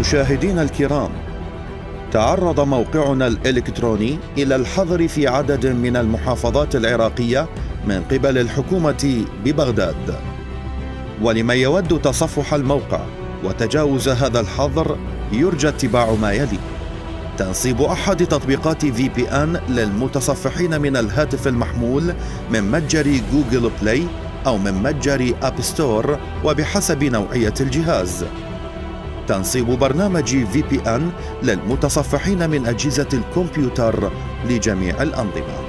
مشاهدينا الكرام تعرض موقعنا الإلكتروني إلى الحظر في عدد من المحافظات العراقية من قبل الحكومة ببغداد. ولمن يود تصفح الموقع وتجاوز هذا الحظر يرجى اتباع ما يلي. تنصيب أحد تطبيقات VPN للمتصفحين من الهاتف المحمول من متجر Google Play أو من متجر App Store وبحسب نوعية الجهاز. تنصيب برنامج ان للمتصفحين من أجهزة الكمبيوتر لجميع الأنظمة.